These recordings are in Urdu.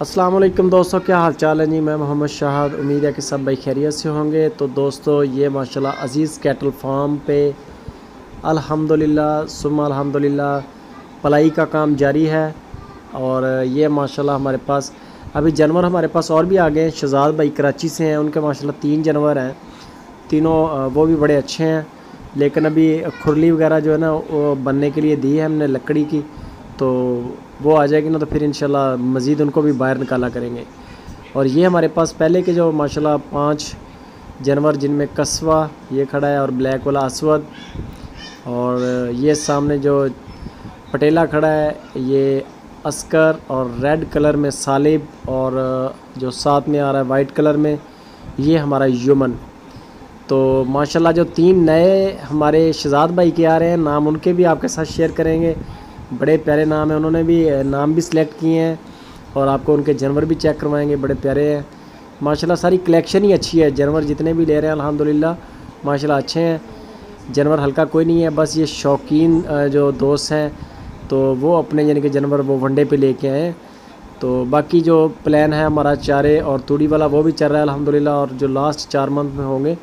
السلام علیکم دوستو، کیا حال چال ہے؟ جی میں محمد شاہد امید ہے کہ سب بھائی خیریت سے ہوں گے۔ تو دوستو، یہ ماشاءاللہ عزیز کیٹل فارم پہ الحمدللہ، ثم الحمدللہ، پلائی کا کام جاری ہے۔ اور یہ ماشاءاللہ ہمارے پاس، ابھی جانور ہمارے پاس اور بھی آگئے ہیں۔ شہزاد بھائی کراچی سے ہیں، ان کے ماشاءاللہ تین جانور ہیں۔ تینوں، وہ بھی بڑے اچھے ہیں۔ لیکن ابھی کھرلی وغیرہ جو ہے نا، وہ بننے کے لیے دی ہے ہم نے لکڑی کی۔ تو وہ آ جائے گی نا تو پھر انشاءاللہ مزید ان کو بھی باہر نکالا کریں گے۔ اور یہ ہمارے پاس پہلے کے جو ماشاءاللہ پانچ جانور جن میں کسوہ یہ کھڑا ہے اور بلیک والا اسود اور یہ سامنے جو پٹیلا کھڑا ہے، یہ اسکر اور ریڈ کلر میں سالب اور جو ساتھ میں آ رہا ہے وائٹ کلر میں، یہ ہمارا یومن تو ماشاءاللہ جو تین نئے ہمارے شہزاد بھائی کے آ رہے ہیں، نام ان کے بھی آپ کے ساتھ شیئر کریں گے۔ بڑے پیارے نام ہیں، انہوں نے بھی نام بھی سلیکٹ کیے ہیں اور آپ کو ان کے جانور بھی چیک کروائیں گے، بڑے پیارے ہیں۔ ماشاءاللہ ساری کلیکشن ہی اچھی ہے، جانور جتنے بھی لے رہے ہیں، الحمدللہ، ماشاءاللہ اچھے ہیں۔ جانور ہلکا کوئی نہیں ہے، بس یہ شوقین جو دوست ہیں، تو وہ اپنے یعنی کہ جانور وہ ونڈے پہ لے کے آئے تو باقی جو پلان ہے ہمارا چارے اور توڑی والا، وہ بھی چل رہا ہے، الحمدللہ، اور جو لاسٹ چار منتھ میں ہوں گے،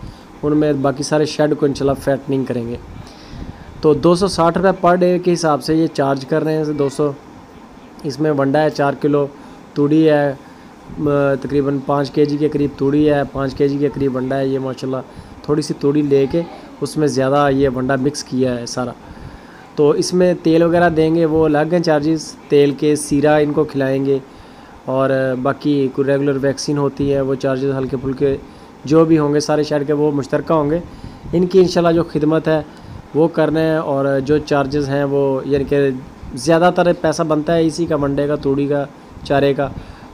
ان میں باقی سارے شیڈ کو انشاءاللہ فیٹننگ کریں گے۔ تو دو سو ساٹھ روپے پر ڈے کے حساب سے یہ چارج کر رہے ہیں دو سو۔ اس میں ونڈا ہے چار کلو، توڑی ہے تقریباً پانچ کے جی کے قریب توڑی ہے، پانچ کے جی کے قریب ونڈا ہے، یہ ماشاءاللہ تھوڑی سی توڑی لے کے اس میں زیادہ یہ ونڈا مکس کیا ہے سارا۔ تو اس میں تیل وغیرہ دیں گے، وہ الگ ہیں چارجز، تیل کے سیرا ان کو کھلائیں گے۔ اور باقی کوئی ریگولر ویکسین ہوتی ہے وہ چارجز ہلکے پھلکے جو بھی ہوں گے، سارے شہر کے وہ مشترکہ ہوں گے۔ ان کی انشاءاللہ جو خدمت ہے وہ کرنے ہیں اور جو چارجز ہیں وہ یعنی کہ زیادہ تر پیسہ بنتا ہے اسی کا منڈے کا توڑی کا چارے کا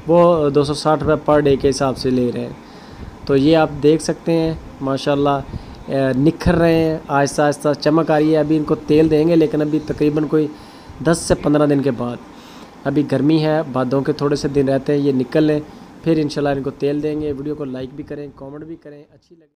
وہ دو سو ساٹھ روپے پر ڈے کے حساب سے لے رہے ہیں۔ تو یہ آپ دیکھ سکتے ہیں، ماشاءاللہ نکھر رہے ہیں، آہستہ آہستہ چمک آ رہی ہے۔ ابھی ان کو تیل دیں گے، لیکن ابھی تقریباً کوئی دس سے پندرہ دن کے بعد۔ ابھی گرمی ہے، بادوں کے تھوڑے سے دن رہتے ہیں، یہ نکل لیں۔ پھر انشاءاللہ ان کو تیل دیں گے۔ ویڈیو کو لائک بھی کریں، کامنٹ بھی کریں۔ اچھی لگے